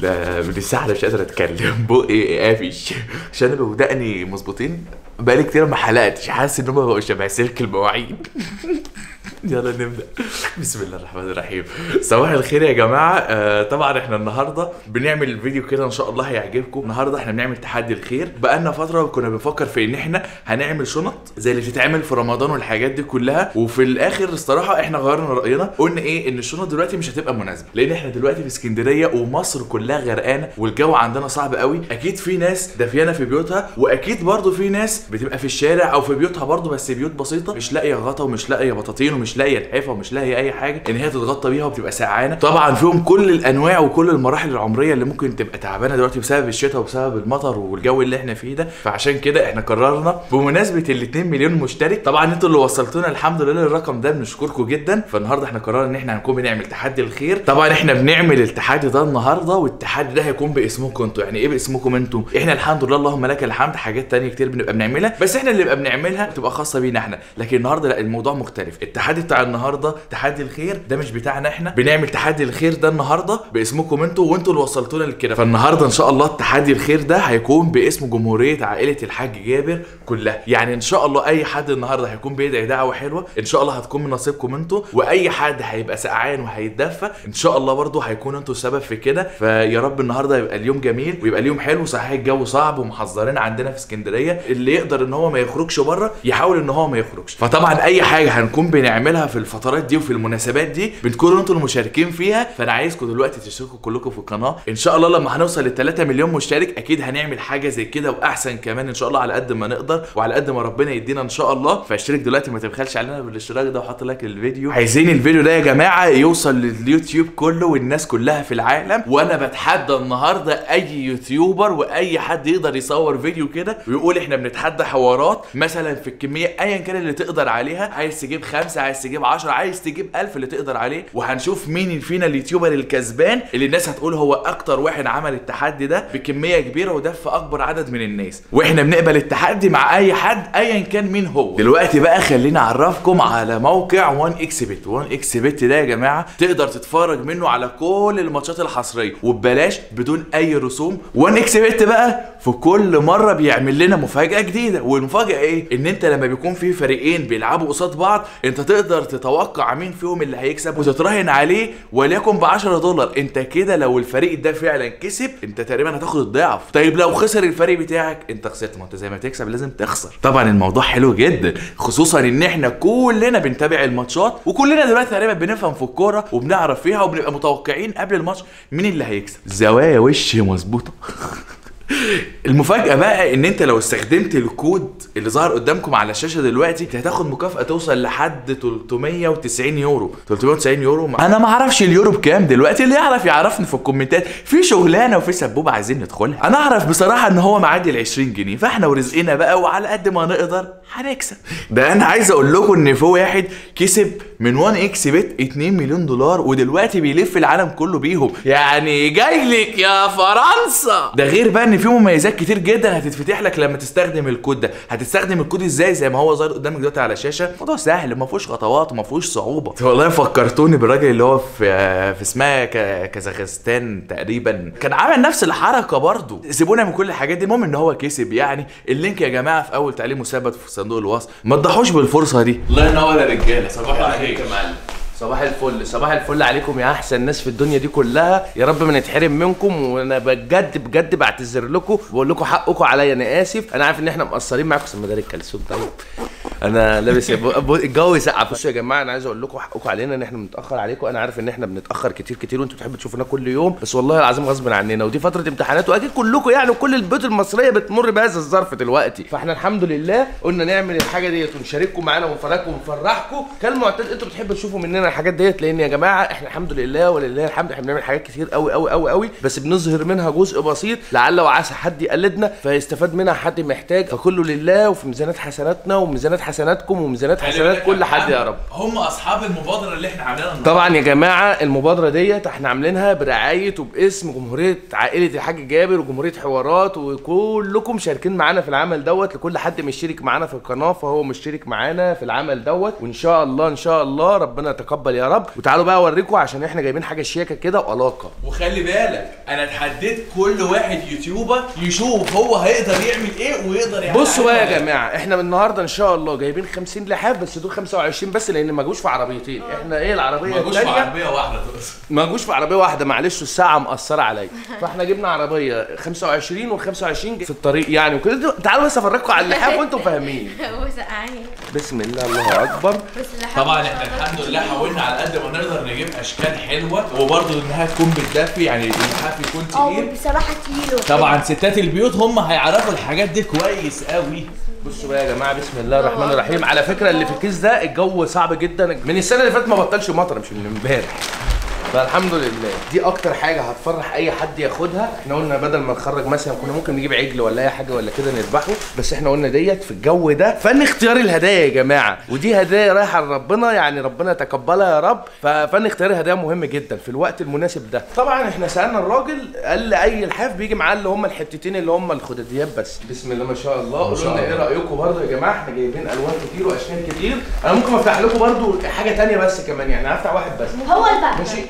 من الساعة أنا مش قادر أتكلم. بقي قافش. عشان أنا ودقني مظبوطين بقالي كتير ما حلقتش. حاسس إن هما بقوا شبه سلك المواعيد يلا نبدأ. بسم الله الرحمن الرحيم. صباح الخير يا جماعة. آه طبعا إحنا النهارده بنعمل فيديو كده إن شاء الله هيعجبكم. النهارده إحنا بنعمل تحدي الخير. بقالنا فترة كنا بنفكر في إن إحنا هنعمل شنط زي اللي بتتعمل في رمضان والحاجات دي كلها. وفي الآخر الصراحة إحنا غيرنا رأينا قلنا إيه إن الشنط دلوقتي مش هتبقى مناسبة. لأن إحنا دلوقتي في اسكندرية ومصر كلها غرقانة والجو عندنا صعب قوي. أكيد في ناس دافيانة في بيوتها وأكيد برضو في ناس بتبقى في الشارع أو في بيوتها برضو بس بيوت بسيطة. مش لاقية غطا ومش لاقية بطاطين ومش لاقية لحافه ومش لاقية أي حاجة إن هي تتغطى بيها وبتبقى سقعانة. طبعا فيهم كل الأنواع وكل المراحل العمرية اللي ممكن تبقى تعبانة دلوقتي بسبب الشتاء وبسبب المطر والجو اللي إحنا فيه ده. فعشان كده إحنا قررنا بمناسبة ال 2 مليون مشترك طبعا أنتوا اللي وصلتونا الحمد لله الرقم ده بنشكركم جدا. فالنهاردة إحنا قررنا إن إحنا هنكون بنعمل تحدي الخير. طبعا إحنا بنعمل التحدي ده النهارده والتحدي ده هيكون باسمكم أنتوا. يعني إيه باسمكم أنتوا؟ إحنا الحمد لله اللهم لك الحمد. حاجات تانية كتير بنبقى بنعملها بس إحنا اللي بنبقى بنعملها بتبقى خاصة بينا إحنا. لكن النهارده لا الموضوع مختلف. التحدي بتاع النهارده تحدي الخير ده مش بتاعنا إحنا. بنعمل تحدي الخير ده النهارده باسمكم أنتوا وانتوا اللي وصلتونا لكده. فالنهارده إن شاء الله التحدي الخير ده هيكون باسم جمهورية عائلة الحاج جابر كلها. يعني إن شاء الله أي حد النهارده هيكون بيدعي دعوة حلوة إن شاء الله هتكون من نصيبكم أنتوا. وأي حد هيبقى سقعان وهيتدفى إن شاء الله برضه هيكون أنتوا السبب في كده. فيا رب النهارده يبقى اليوم جميل ويبقى اليوم حلو. صحيح الجو صعب ومحذرين عندنا في اسكندرية. اللي يقدر إن هو ما يخرجش بره يحاول إن هو ما يخرجش. فطبعا أي حاجة هنكون في الفترات دي وفي المناسبات دي بتكونوا أنتوا المشاركين فيها. فأنا عايزكم دلوقتي تشتركوا كلكم في القناة. إن شاء الله لما هنوصل ل 3 مليون مشترك أكيد هنعمل حاجة زي كده وأحسن كمان إن شاء الله على قد ما نقدر وعلى قد ما ربنا يدينا إن شاء الله. فاشترك دلوقتي ما تبخلش علينا بالاشتراك ده وحط like للفيديو. عايزين الفيديو ده يا جماعة يوصل لليوتيوب كله والناس كلها في العالم. وأنا بتحدى النهارده أي YouTuber وأي حد يقدر يصور فيديو كده ويقول إحنا بنتحدى حوارات مثلا في الكمية ايا كان اللي تقدر عليها. عايز تجيب خمسة عايز تجيب 10 عايز تجيب 1000 اللي تقدر عليه. وهنشوف مين فينا ال YouTuber الكسبان اللي الناس هتقول هو أكتر واحد عمل التحدي ده بكمية كبيرة ودفى أكبر عدد من الناس. وإحنا بنقبل التحدي مع أي حد ايا كان مين هو. دلوقتي بقى خليني أعرفكم على موقع 1xBet 1 إكس بت ده يا جماعة تقدر تتفرج منه على كل الماتشات الحصرية. وببلاش بدون أي رسوم. 1 إكس بت بقى في كل مرة بيعمل لنا مفاجأة جديدة. والمفاجأة إيه؟ إن أنت لما بيكون في فريقين بيلعبوا قصاد بعض أنت تقدر تتوقع مين فيهم اللي هيكسب وتتراهن عليه وليكن ب 10 دولار. انت كده لو الفريق ده فعلا كسب انت تقريبا هتاخد الضعف. طيب لو خسر الفريق بتاعك انت خسرت. ما انت زي ما تكسب لازم تخسر. طبعا الموضوع حلو جدا خصوصا إن إحنا كلنا بنتابع الماتشات وكلنا دلوقتي تقريبا بنفهم في الكورة وبنعرف فيها وبنبقى متوقعين قبل الماتش مين اللي هيكسب. زوايا وش مظبوطة. المفاجأة بقى إن أنت لو استخدمت الكود اللي ظهر قدامكم على الشاشة دلوقتي هتاخد مكافأة توصل لحد 390 يورو. 390 يورو ما. أنا ما أعرفش اليورو بكام دلوقتي اللي يعرف يعرفني في الكومنتات. في شغلانة وفي سبوبة عايزين ندخلها. أنا أعرف بصراحة إن هو معدي ال 20 جنيه فإحنا ورزقنا بقى وعلى قد ما نقدر هنكسب. ده أنا عايز أقول لكم إن في واحد كسب من 1xBet 2 مليون دولار ودلوقتي بيلف العالم كله بيهم. يعني جاي لك يا فرنسا! ده غير بقى ان في مميزات كتير جدا هتتفتح لك لما تستخدم الكود ده. هتستخدم الكود إزاي؟ زي ما هو ظاهر قدامك دلوقتي على الشاشه الموضوع سهل ما فيهوش خطوات وما فيهوش صعوبة. والله فكرتوني بالراجل اللي هو في في اسمها ك- كازاخستان تقريبا. كان عامل نفس الحركة برضه. سيبونا من كل الحاجات دي. المهم إن هو كسب يعني. ال link يا جماعة في أول تعليق مثبت في صندوق الوصف ما تضحوش بالفرصة دي. الله ينور يا رجالة. صباح الخير. يا معلم. صباح الفل صباح الفل عليكم يا أحسن ناس في الدنيا دي كلها. يا رب ما نتحرم منكم وأنا بجد بجد بعتذر لكم وبقول لكم حقكم عليا أنا آسف. أنا عارف إن إحنا مقصرين معاكم بس مداري الكلسون طيب أنا لابس الجو سقع بصوا يا جماعة. أنا عايز أقول لكم حقكم علينا إن إحنا بنتاخر عليكم. أنا عارف إن إحنا بنتأخر كتير كتير وانتوا بتحبوا تشوفونا كل يوم. بس والله العظيم غصب عننا ودي فترة امتحانات وأكيد كلكم يعني وكل البيوت المصرية بتمر بهذا الظرف دلوقتي. فإحنا الحمد لله قلنا نعمل الحاجة ديت ونشارككم معانا ونفرجكم ونفرحكم. كالمعتاد أنتوا بتحبوا تشوفوا مننا الحاجات ديت لأن يا جماعة إحنا الحمد لله ولله الحمد إحنا بنعمل حاجات كتير قوي قوي قوي قوي بس بنظهر منها جزء بسيط لعل وعسى حد يقلدنا فيستفاد منها حد محتاج فكله لله وفي ميزانات حسناتنا وميزانات حسناتكم وميزانات حسنات كل حد يا رب. هم أصحاب المبادرة اللي إحنا عاملينها طبعا يا جماعة المبادرة ديت إحنا عاملينها برعاية وباسم جمهورية عائلة الحاج جابر وجمهورية حوارات وكلكم شاركين معانا في العمل دوت لكل حد مشترك معانا في القناة فهو مشترك معانا في العمل دوت وإن شاء الله إن شاء الله ربنا يتقبل. يا رب. وتعالوا بقى اوريكم عشان إحنا جايبين حاجة شياكة كده وعلاقة. وخلي بالك أنا اتحديت كل واحد يوتيوبر يشوف هو هيقدر يعمل إيه ويقدر يعمل بصوا بقى يا ولا جماعة إحنا من النهارده إن شاء الله جايبين 50 لحاف بس دول 25 بس لأن ما جوش في عربيتين. إحنا إيه العربية ما جوش في عربية واحدة تقصد ما جوش في عربية واحدة معلش الساعة مقصرة عليا. فاحنا جبنا عربية 25 وال 25 في الطريق يعني وكده. تعالوا بس أفرجكم على اللحاف وأنتم فاهمين. بسم الله الله أكبر. طبعا إحنا الحمد لله حاولنا على قد ما نقدر نجيب أشكال حلوة وبرضه إنها تكون بتدفي يعني اللحاف يكون آه تقيل. بصراحة كيلو. طبعا ستات البيوت هم هيعرفوا الحاجات دي كويس قوي. بصوا بقى يا جماعة بسم الله الرحمن الرحيم. على فكرة اللي في الكيس ده الجو صعب جدا. من السنة اللي فاتت ما بطلش مطر مش من امبارح. فالحمد لله. دي أكتر حاجة هتفرح أي حد ياخدها. إحنا قلنا بدل ما نخرج مثلا كنا ممكن نجيب عجل ولا أي حاجة ولا كده نذبحه بس إحنا قلنا ديت في الجو ده فن اختيار الهدايا يا جماعة. ودي هدايا رايحة لربنا يعني ربنا يتقبلها يا رب. ففن اختيار الهدايا مهم جدا في الوقت المناسب ده. طبعا إحنا سألنا الراجل قال لي أي لحاف بيجي معاه اللي هم الحتتين اللي هم الخداديات بس. بسم الله ما شاء الله. قولوا لنا إيه رأيكم برضه يا جماعة؟ إحنا جايبين ألوان كتير وأشكال كتير. أنا ممكن أفتح لكم برضه حاجة تانية بس كمان يعني هفتح واحد بس. هو البقى ماشي.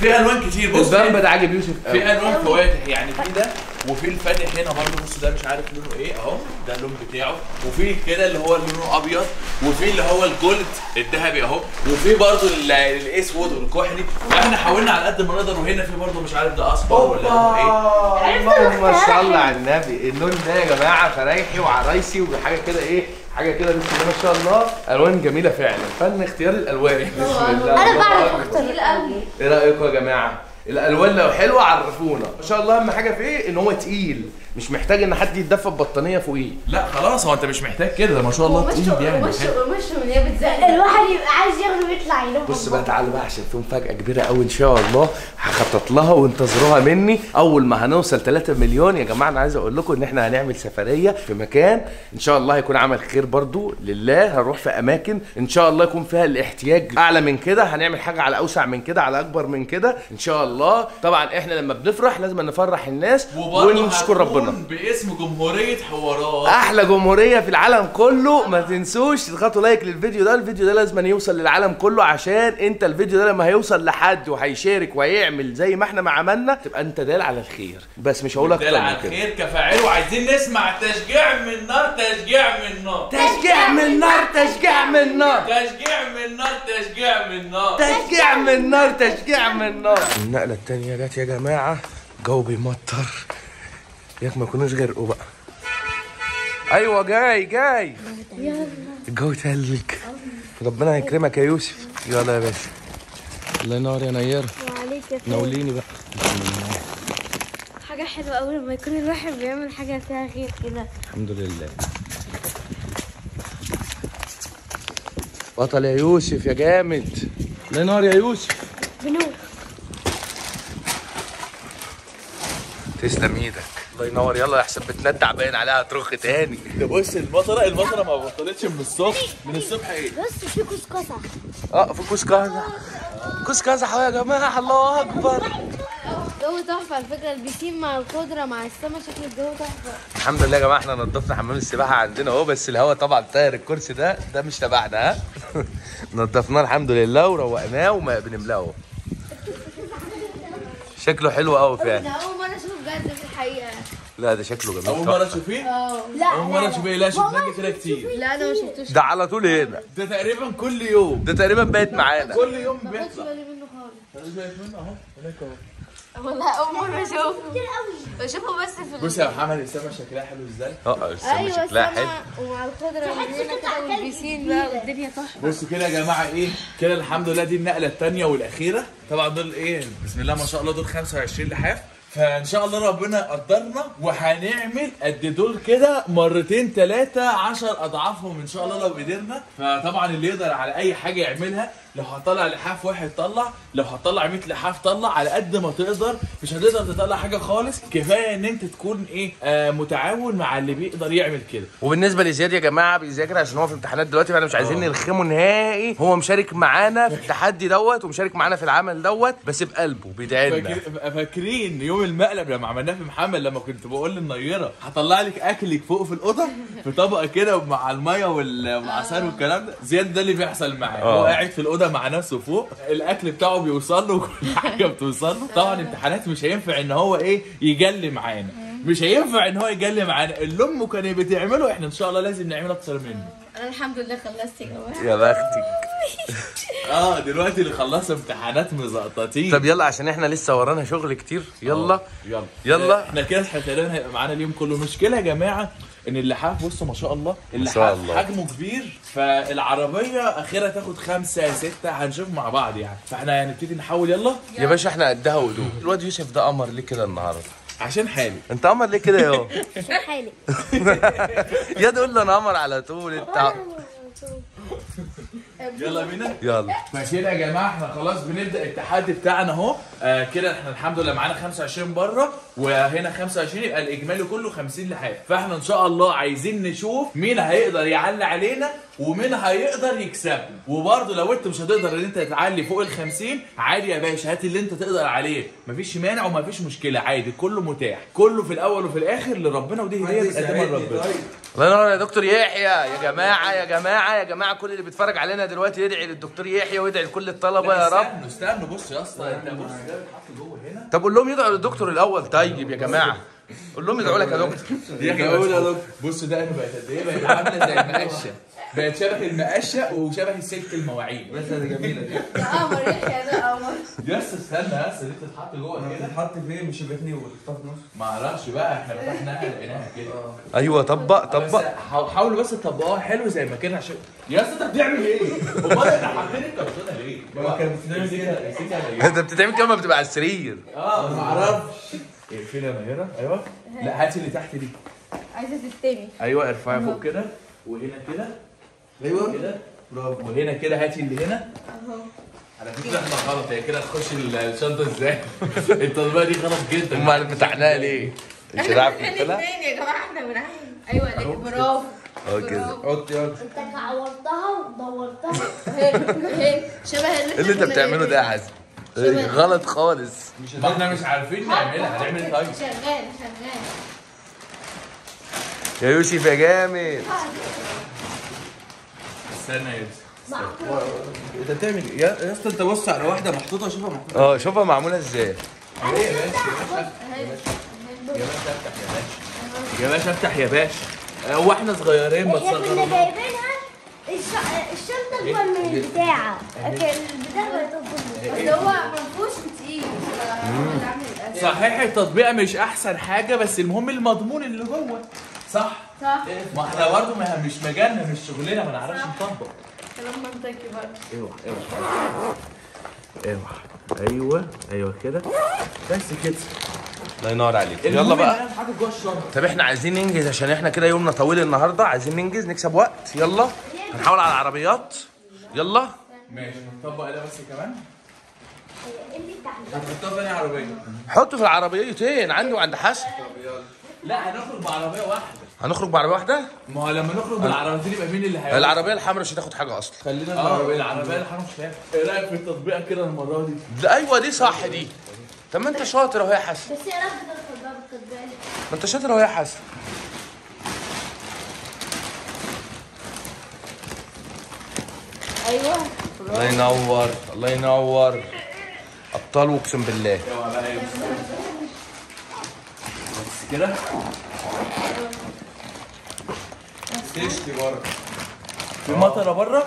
في ألوان كتير. بص البامبا في ده عاجب يوسف. قوي في ألوان فواتح يعني في ده وفي الفاتح هنا برضه بص ده مش عارف لونه إيه أهو ده اللون بتاعه. وفي كده اللي هو لونه أبيض وفي اللي هو الجولد الذهبي أهو. وفي برضه ال- الأسود والكحلي. إحنا حاولنا على قد ما نقدر وهنا في برضه مش عارف ده اصفر ولا لونه إيه. اللهم صل على النبي. اللون ده يا جماعة فرايحي وعرايسي وحاجة كده إيه حاجة كده بسم الله ما شاء الله. ألوان جميلة فعلا. فن اختيار الألوان. بسم الله. أنا بعرف. اختار قوي. إيه رايكم يا جماعة؟ الألوان لو حلوة عرفونا. ان شاء الله أهم حاجة فيه إن هو تقيل. مش محتاج إن حد يتدفى ببطانيه فوقيه. لا خلاص هو أنت مش محتاج كده ده ما شاء الله تقيل يعني. ومشوا من هي بتزقق الواحد يبقى عايز ياخده ويطلع ينام بص بقى تعالوا بقى عشان في مفاجأة كبيرة قوي إن شاء الله. هخطط لها وانتظروها مني. أول ما هنوصل 3 مليون يا جماعة أنا عايز أقول لكم إن إحنا هنعمل سفرية في مكان إن شاء الله هيكون عمل خير برضو لله. هنروح في أماكن إن شاء الله يكون فيها الاحتياج أعلى من كده. هنعمل حاجة على أوسع من كده على أكبر من كده إن شاء الله. طبعا إحنا لما بنفرح لازم نفرح الناس ونشكر ربنا. هتكون باسم جمهورية حوارات. أحلى جمهورية في العالم كله ما تنسوش تضغطوا لايك للفيديو ده الفيديو ده لازم يوصل للعالم كله عشان أنت الفيديو ده لما هيوصل لحد وهيشارك وهيعمل زي ما إحنا ما عملنا تبقى أنت دال على الخير. بس مش هقول أكتر دل على الخير كفاعله. وعايزين نسمع تشجيع من نار تشجيع من نار تشجيع من نار تشجيع من نار تشجيع من نار تشجيع من نار تشجيع من نار تشجيع من نار النقلة التانية جت يا جماعة جو بيمطر. ياك ما يكونوش غرقوا بقى أيوه جاي جاي. الجو تلج ربنا يكرمك يا يوسف. يلا يا باشا. الله ينور يا نيره وعليك يا فندم. ناوليني بقى. حاجة حلوة أوي لما يكون الواحد بيعمل حاجة فيها خير كده. الحمد لله. بطل يا يوسف يا جامد. الله ينور يا يوسف. بنور. تسلم إيدك. الله ينور. يلا يا حسن بتندع باين عليها ترخ تاني. ده بص المطره المطرة ما بطلتش من الصبح. من الصبح إيه؟ بص في كسكسة آه في كوس كازا كوس يا جماعة الله أكبر. الجو تحفة على فكرة البسين مع الخضرة مع السما شكل الجو تحفة. الحمد لله يا جماعة إحنا نضفنا حمام السباحة عندنا أهو بس الهواء طبعا طاير الكرسي ده ده مش تبعنا ها؟ نضفناه الحمد لله وروقناه وما بنملأه. اهو. شكله حلو قوي ده فعلا. أول مرة أشوفه بجد في الحقيقة. لا ده شكله جميل. أول مرة تشوفيه؟ لا أول مرة تشوفيه؟ لا شفناك كده كتير. لا أنا ما شفتوش. ده على طول هنا. ده تقريبا كل يوم. ده تقريبا بقت معانا. كل يوم ما بيطلع. بالي منه خالص. شايف منه. أهو هناك أهو. والله أشوفه. كتير قوي. بشوفه بس في بص يا محمد السما شكلها حلو إزاي؟ آه السما أيوه شكلها حلو. ومع الخضرة هنا كده والبيسين بقى والدنيا تحفة. بصوا كده يا جماعة إيه؟ كده الحمد لله دي النقلة الثانية والأخيرة. طبعا دول إيه؟ بسم الله ما شاء الله دول 25 لحاف. فإن شاء الله ربنا يقدرنا وهنعمل قد دول كده مرتين ثلاثة 10 أضعافهم إن شاء الله لو قدرنا. فطبعا اللي يقدر على أي حاجة يعملها لو هتطلع لحاف واحد طلع لو هتطلع 100 لحاف طلع على قد ما تقدر مش هتقدر تطلع حاجة خالص. كفاية إن أنت تكون إيه آه متعاون مع اللي بيقدر يعمل كده. وبالنسبة لزياد يا جماعة بيذاكر عشان هو في امتحانات دلوقتي فاحنا مش عايزين نرخمه نهائي. هو مشارك معانا في التحدي دوت ومشارك معانا في العمل دوت بس بقلبه بيدعي لنا. فاكر- فاكرين يوم المقلب لما عملناه في محمد لما كنت بقول للنيرة هطلع لك اكلك فوق في الأوضة في طبقة كده مع المية وال- والعصير والكلام ده. زياد ده اللي بيحصل معاه هو آه. قاعد في الأوضة مع نفسه فوق الأكل بتاعه بيوصل له وكل حاجة بتوصل له. طبعا امتحانات مش هينفع إن هو إيه يجلي معانا. مش هينفع إن هو يجلي معانا اللي أمه كانت بتعمله. إحنا إن شاء الله لازم نعمله أكتر منه. أنا الحمد لله خلصت يا جماعة. يا بختك. آه دلوقتي اللي خلصوا امتحانات مزقططين. طب يلا عشان إحنا لسه ورانا شغل كتير. يلا. يلا. يلا. إحنا كده إحنا تقريبا هيبقى معانا اليوم كله. مشكلة يا جماعة إن اللحاف بصوا ما شاء الله اللحاف الله. حجمه كبير فالعربية اخرها تاخد خمسة ستة هنشوف مع بعض يعني. فإحنا هنبتدي نحاول يلا. يا باشا إحنا قدها وقدود الواد يوسف ده قمر ليه كده النهارده؟ عشان حالي انت قمر ليه كده يا عشان حالي يا تقول له أنا قمر على طول انت يلا بينا. يلا. فكده يا جماعة إحنا خلاص بنبدأ التحدي بتاعنا اهو. آه كده إحنا الحمد لله معانا 25 بره وهنا 25 يبقى الإجمالي كله 50 لحاف فاحنا إن شاء الله عايزين نشوف مين هيقدر يعلي علينا ومين هيقدر يكسبنا. وبرضه لو انت مش هتقدر ان انت تعلي فوق ال 50 عادي يا باشا هات اللي انت تقدر عليه. مفيش مانع ومفيش مشكلة عادي كله متاح. كله في الأول وفي الآخر لربنا ودي هدية بتقدمها لربنا. الله ينور يا دكتور يحيى. يا جماعة يا جماعة يا جماعة كل اللي بيتفرج علينا دلوقتي يدعي للدكتور يحيى ويدعي لكل الطلبة يا رب. استنوا استنوا بص يا اسطى انت بص ده بيتحط جوه هنا؟ طب قول لهم يدعوا للدكتور الأول. طيب يا جماعة. قول لهم يدعوا لك يا دكتور. يا دكتور بص ده أنا بقت قد إيه؟ بقت عاملة زي المقشه بقت شبه المقشه وشبه سلك المواعين. بس دي جميلة دي. ده قمر يحيى ده قمر يا اسطى استنى يا اسطى دي بتتحط جوه كده. بتتحط فين؟ مش بتني وتحطها في النص ما أعرفش بقى إحنا فتحناها لقيناها كده. أيوه طبق طبق. حاو- حاولوا بس تطبقوها حلو زي ما كان عشان يا اسطى انت بتعمل إيه؟ امال إحنا حاطين الكرتونة ليه؟ ما كان بتتعمل كده. نسيتها ليه؟ انت بتتعمل كده ما بتبقى على السرير. آه ما أعرفش. إيه فين يا مهيره؟ أيوه. لا هاتي اللي تحت دي. عايزة تستني أيوه ارفعي فوق كده وهنا كده. أيوه. كده؟ برافو. وهنا كده؟ هاتي اللي هنا. أهو. على فكرة إحنا غلط. هي كده تخش الشنطة إزاي؟ التطبيقه دي غلط جدا. أمال فتحناها ليه؟ مش هتعرف إحنا تقفلها؟ الاثنين يا جماعة إحنا بنعمل أيوه برافو. آه كده. برافو. حط يلا. أنت عورتها ودورتها. هنا هنا شبه اللي اللي أنت بتعمله ده يا. حازم؟ إيه، غلط خالص. ما إحنا مش عارفين نعملها. هنعمل إيه طيب؟ شغال شغال. يا يوسف يا جامد. استنى يا يوسف انت بتعمل إيه؟ يا اسطى انت بص على واحدة محطوطة شوفها محطوطة. آه شوفها معمولة إزاي. إيه يا باشا يا باشا افتح يا باشا. يا باشا افتح يا باشا. هو إحنا صغيرين ما إحنا كنا جايبينها الش- الشنطة اكبر من البتاع. لكن البتاع بس هو ما فيهوش تقيل. صحيح التطبيقه مش أحسن حاجة بس المهم المضمون اللي جوه. صح؟ صح. ما إحنا برضه ما مش مجالنا مش شغلنا ما نعرفش نطبق. كلام منطقي برضه. اوعى اوعى اوعى أيوه أيوه كده. بس كده. الله ينور عليك. يلا بقى. طب إحنا عايزين ننجز عشان إحنا كده يومنا طويل النهارده. عايزين ننجز نكسب وقت. يلا. هنحاول على العربيات. يلا. ماشي. نطبق ده بس كمان. انت بتاعتك هنحطها في عربية. حطه في العربيتين. عندي وعند حسن. لا هنخرج بعربية واحدة. هنخرج بعربية واحدة؟ ما هو لما نخرج بالعربيتين يبقى مين اللي هيقعد العربية الحمراء مش هتاخد حاجة أصلا. خلينا العربيه العربية الحمراء مش فاهم إيه رأيك في التطبيقه كده المرة دي؟ ده أيوه دي صح دي. طب ما أنت شاطر أهو يا حسن. بس يا رب تاخد بالك ما أنت شاطر أهو يا حسن. أيوه. الله ينور الله ينور. أبطال أقسم بالله اوعى بقى يوسف بس كده؟ تشتي بره. في مطرة بره؟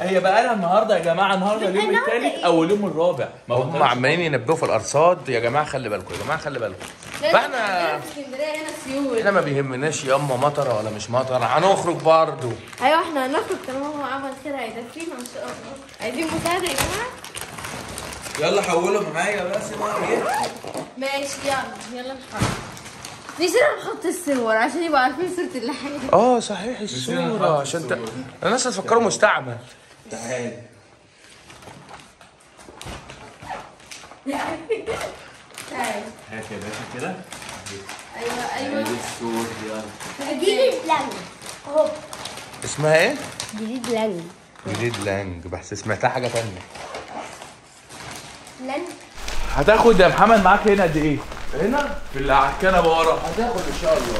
هي بقى لها النهارده يا جماعة النهارده اليوم الثالث إيه؟ أو اليوم الرابع. ما هم. عمالين ينبهوا في الأرصاد. يا جماعة خلي بالكم يا جماعة خلي بالكم. فإحنا عندنا في اسكندرية هنا سيول. إحنا ما بيهمناش يا اما مطرة ولا مش مطرة هنخرج برضه. أيوه إحنا هنخرج طالما هو عمل خير هيدفينا إن شاء الله. عايزين مساعدة يا جماعة؟ يلا حولوا معايا بس ما إيه؟ ماشي يلا يلا نحط نسينا نحط الصور عشان يبقوا عارفين صورة اللي حاجة آه صحيح نحط الصورة عشان ت... الناس هتفكروا مستعمل. تعالى هات يا باشا كده. أيوه أيوه. يلا. جديد لانج. أهو. اسمها إيه؟ جديد لانج. جديد لانج بس سمعتها حاجة تانية. لانج. هتاخد يا محمد معاك هنا قد إيه؟ هنا؟ في الكنبة ورا. هتاخد إن شاء الله.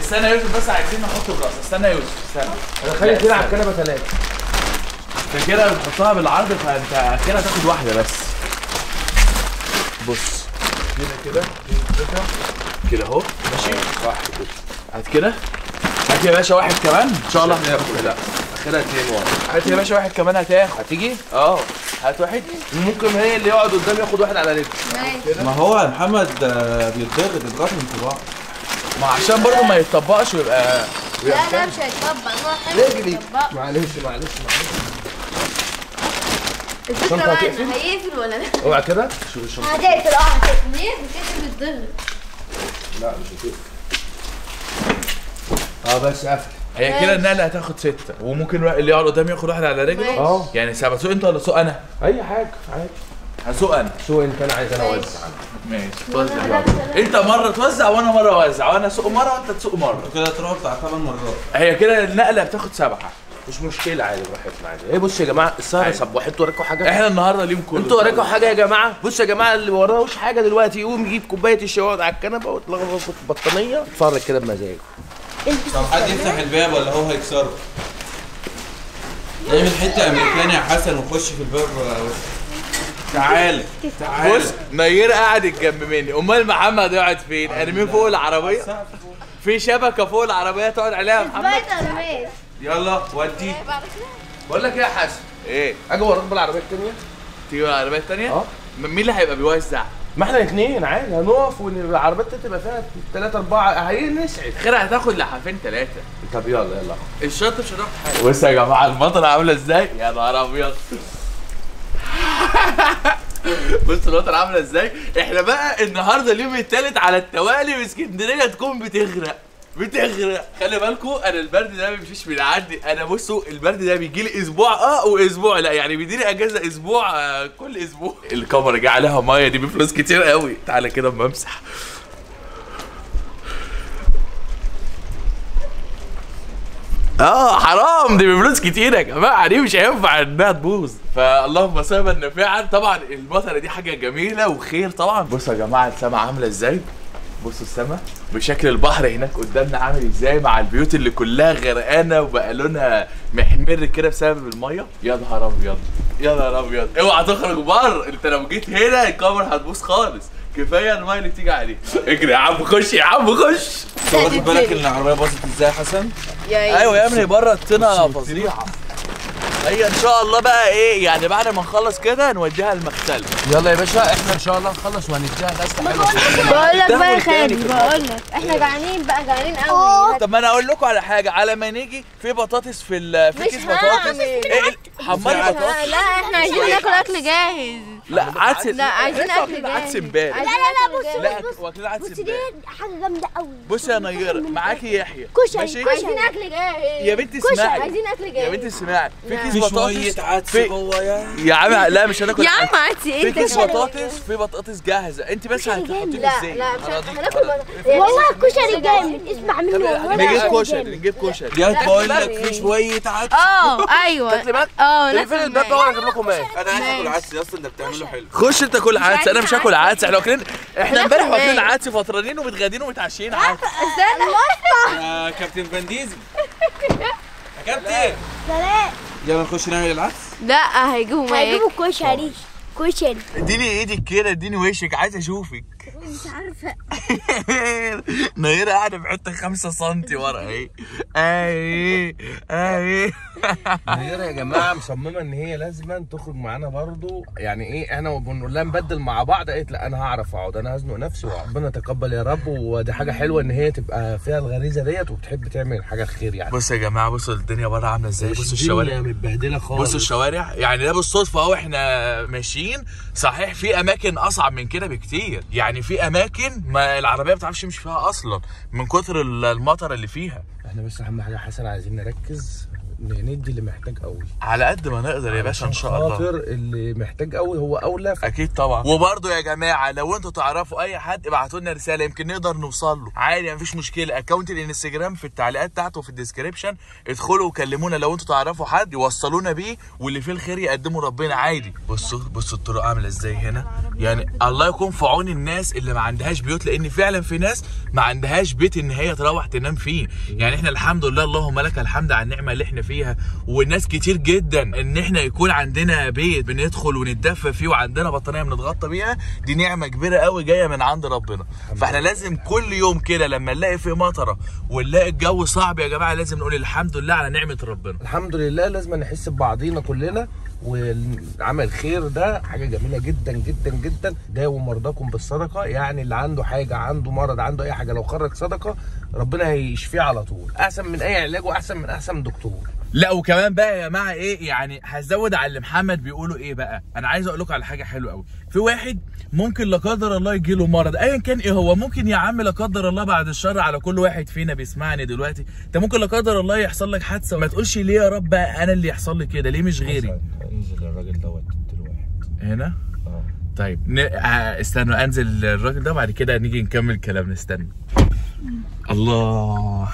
استنى يا يوسف بس عايزين نحط براس استنى يا يوسف استنى. أنا خلي كده على الكنبة ثلاثة انت كده بتحطها بالعرض فانت كده هتاخد واحدة بس. بص كده كده كده اهو ماشي؟ واحد كده هات كده. هات يا باشا واحد كمان. إن شاء الله هتاخد لا اخرها اتنين ورا هات يا باشا واحد كمان هتاخد. هتيجي؟ آه. هات واحد ممكن هي اللي يقعد قدام ياخد واحد على رجله ماشي ما هو يا محمد بيتضغط الضغط من طباعه ما عشان برضه ما يتطبقش ويبقى لا لا مش هيتطبق هو حلو رجلي. يتطبق. معلش معلش معلش الفكرة الشنطة بقى هتقفل؟ انه هيقفل ولا لأ؟ اوعى كده شوف الشنطه هتقفل آه هتقفل ليه؟ بتقفل بالضغط لا مش هتقفل آه بس قفل هي كده النقلة هتاخد ستة وممكن اللي يقعد قدامي ياخد واحد على رجله. آه. يعني سبعة سوق انت ولا سوق أنا؟ أي حاجة عادي. هسوق أنا. شو انت أنا عايز أنا. أوزع. ماشي. توزع انت مرة توزع وأنا مرة أوزع. وأنا اسوق مرة وأنت تسوق مرة. كده تروح بتاع ثمان مرات. هي كده النقلة بتاخد سبعة. مش مشكلة عادي براحتنا عادي. إيه بصوا يا جماعة السهره عادي. صبحتوا وراكم حاجة؟ إحنا النهارده اليوم كله. أنتوا وراكم حاجة يا جماعة؟ بصوا يا جماعة اللي وراهوش حاجة دلوقتي يقوم يجيب كوباية الشاي يقعد على الكنبة ويتلغوص في البطانية. يتفرج كده بمزاجه طب حد يفتح الباب ولا هو هيكسره؟ نعمل حتة أمريكاني يا حسن ونخش في الباب. تعال تعال. بص نير قاعد جنب مني. أمال محمد يقعد فين؟ أرميه فوق العربية؟ في شبكة فوق العربية تقعد عليها يا محمد؟ يلا ودي. كده. بقول لك إيه يا حسن؟ إيه؟ أجي وراك بالعربيه التانية؟ تيجي العربية الثانية؟ آه. مين اللي هيبقى بيوزع؟ ما إحنا الاثنين عادي. هنقف والعربيات تبقى فيها ثلاثة أربعة هنسعد خير هتاخد لحافين ثلاثة طب يلا يلا. الشط مش هتاخد حاجة. بص يا جماعة المطره عاملة إزاي؟ يا نهار أبيض. بص المطره عاملة إزاي؟ إحنا بقى النهارده اليوم التالت على التوالي واسكندرية تكون بتغرق. بتغرق. خلي بالكم أنا البرد ده ما بيمشيش من عندي. أنا بصوا البرد ده بيجي لي أسبوع آه وأسبوع. لا يعني بيديني أجازة أسبوع آه كل أسبوع. الكاميرا جه عليها مية دي بفلوس كتير قوي. تعالى كده اما امسح آه حرام دي بفلوس كتير يا جماعة. دي مش هينفع إنها تبوظ. فاللهم صيبا نافعا. طبعا المطرة دي حاجة جميلة وخير طبعا. بصوا يا جماعة السما عاملة إزاي؟ بصوا السما بشكل البحر هناك قدامنا عامل إزاي مع البيوت اللي كلها غرقانة وبقى لونها محمر كده بسبب المية. يا نهار أبيض. يا نهار أبيض. اوعى تخرج بره. انت لو جيت هنا الكاميرا هتبوظ خالص. كفاية المية اللي بتيجي عليه اجري يا عم خش يا عم خش. انت واخد بالك إن العربية باظت إزاي يا حسن؟ أيوه يا ابني بره الطينة فظيعة. هي إن شاء الله بقى إيه يعني بعد ما نخلص كده نوديها المغسله يلا يا باشا إحنا إن شاء الله نخلص وهنديها غسله حلوة. بقول لك بقى يا خالد بقول لك إحنا جعانين بقى جعانين قوي. طب ما أنا أقول لكم على حاجة على ما نيجي في بطاطس في في مش كيس بطاطس. إيه ال- حمري بطاطس لا إحنا عايزين ناكل أكل جاهز. لا عدس لا عايزين اكل عدس امبارح. لا، أكل لا، جاهز. لا واكلين عدس بص دي امبارح. حاجة جامدة قوي بص يا نيره معاكي يحيى. كشري، ماشي؟ كشري. عايزين اكل جاهز يا بنتي كشري اسمعي عايزين اكل يا جاهز بنتي اسمعي. في. كيس في بطاطس شوية عدس في- جوه يا. يا عم لا مش هناكل يا عدس. عم عادي في انت كيس بطاطس في بطاطس جاهزة. انت بس هتحطيه لا إزاي؟ لا مش هراضيك- هناكل. والله كشري جامد. اسمع مني والله نجيب كشري. نجيب كشري. يا بقول لك في شوية عدس آه أيوه. آه اقفل الباب ده وأنا أجيب لكم ماء أنا عايز اكل عدس يا اسطى انت حلو. خش انت كل عدس أنا مش هاكل عدس إحنا واكلين إحنا امبارح واكلين إيه؟ عدس فطرانين ومتغدين ومتعشين عدس استنى يا كابتن فانديزي. يا كابتن. سلام. يلا نخش نعمل العدس لا هيجيبوا ما ياكل هيجيبوا كشري كشري. اديني إيدك كده اديني وشك عايز اشوفك. مش عارفة. نيرة قاعدة بحتة خمسة سنتي ورا اهي اهي اهي نيرة يا جماعة مصممة إن هي لازما تخرج معانا برضو. يعني إيه إحنا بنقول لها نبدل مع بعض. قالت لأ أنا هعرف أقعد أنا هزنق نفسي وربنا يتقبل يا رب. ودي حاجة حلوة إن هي تبقى فيها الغريزة ديت وبتحب تعمل حاجة الخير يعني. بصوا يا جماعة بصوا الدنيا بره عاملة إزاي؟ بصوا الشوارع. متبهدلة خالص. بصوا الشوارع. يعني ده بالصدفة أهو إحنا ماشيين. صحيح في أماكن أصعب من كده بكتير. يعني في أماكن ما العربية ما بتعرفش تمشي فيها أصلا من كتر المطر اللي فيها. إحنا بس حاجة حسن عايزين نركز. ندي اللي محتاج قوي. على قد ما نقدر يا باشا إن شاء الله. خاطر اللي محتاج قوي هو أولى. أكيد طبعا. وبرضه يا جماعة لو أنتوا تعرفوا أي حد ابعتوا لنا رسالة يمكن نقدر نوصل له. عادي مفيش مشكلة. account الإنستجرام في التعليقات بتاعته في ال description. ادخلوا وكلمونا لو أنتوا تعرفوا حد يوصلونا بيه واللي فيه الخير يقدمه ربنا. عادي. بصوا بصوا الطرق عاملة إزاي هنا. يعني الله يكون في عون الناس اللي ما عندهاش بيوت لأن فعلا في ناس ما عندهاش بيت إن هي تروح تنام فيه. يعني إحنا الحمد لله اللهم لك الحمد على النعمة اللي إحنا فيها. والناس كتير جدا إن إحنا يكون عندنا بيت بندخل ونتدفى فيه وعندنا بطانية بنتغطى بيها دي نعمة كبيرة قوي جاية من عند ربنا. فإحنا لازم كل يوم كده لما نلاقي فيه مطرة ونلاقي الجو صعب يا جماعة لازم نقول الحمد لله على نعمة ربنا. الحمد لله لازم نحس ببعضينا كلنا والعمل الخير ده حاجة جميلة جدا جدا جدا. داووا مرضاكم بالصدقة. يعني اللي عنده حاجة عنده مرض عنده أي حاجة لو خرج صدقة ربنا هيشفيه على طول. أحسن من أي علاج وأحسن من أحسن دكتور. لا وكمان بقى يا جماعة إيه يعني هزود على اللي محمد بيقولوا إيه بقى. أنا عايز أقول لكم على حاجة حلوة قوي في واحد ممكن لا قدر الله يجي له مرض. ايا كان إيه هو ممكن يا عم لا قدر الله بعد الشر على كل واحد فينا بيسمعني دلوقتي. أنت ممكن لا قدر الله يحصل لك حادثة ما تقولش ليه يا رب بقى أنا اللي يحصل لي كده؟ ليه مش غيري؟ انزل الراجل دوت هنا؟ آه. طيب ن... آه، استنوا أنزل الراجل ده وبعد كده نيجي نكمل كلامنا. استنى. الله.